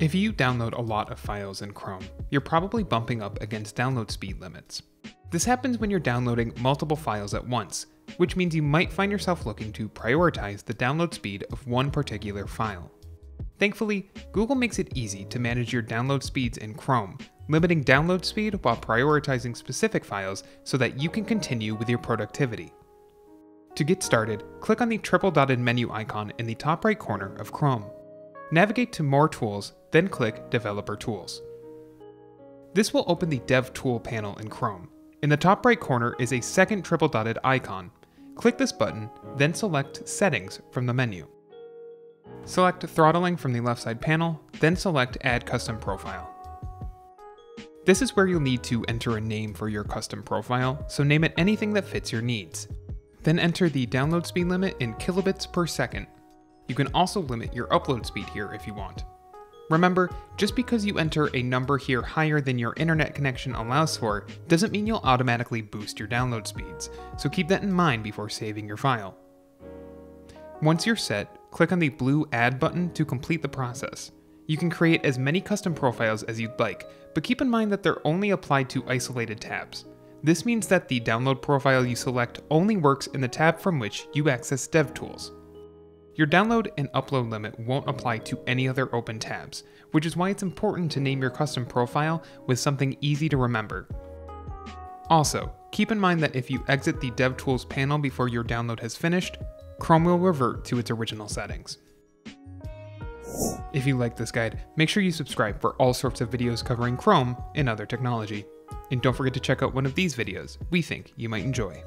If you download a lot of files in Chrome, you're probably bumping up against download speed limits. This happens when you're downloading multiple files at once, which means you might find yourself looking to prioritize the download speed of one particular file. Thankfully, Google makes it easy to manage your download speeds in Chrome, limiting download speed while prioritizing specific files so that you can continue with your productivity. To get started, click on the triple dotted menu icon in the top right corner of Chrome. Navigate to More Tools, then click Developer Tools. This will open the Dev Tool panel in Chrome. In the top right corner is a second triple dotted icon. Click this button, then select Settings from the menu. Select Throttling from the left side panel, then select Add Custom Profile. This is where you'll need to enter a name for your custom profile, so name it anything that fits your needs. Then enter the download speed limit in kilobits per second. You can also limit your upload speed here if you want. Remember, just because you enter a number here higher than your internet connection allows for, doesn't mean you'll automatically boost your download speeds, so keep that in mind before saving your file. Once you're set, click on the blue Add button to complete the process. You can create as many custom profiles as you'd like, but keep in mind that they're only applied to isolated tabs. This means that the download profile you select only works in the tab from which you access DevTools. Your download and upload limit won't apply to any other open tabs, which is why it's important to name your custom profile with something easy to remember. Also, keep in mind that if you exit the DevTools panel before your download has finished, Chrome will revert to its original settings. If you like this guide, make sure you subscribe for all sorts of videos covering Chrome and other technology. And don't forget to check out one of these videos we think you might enjoy.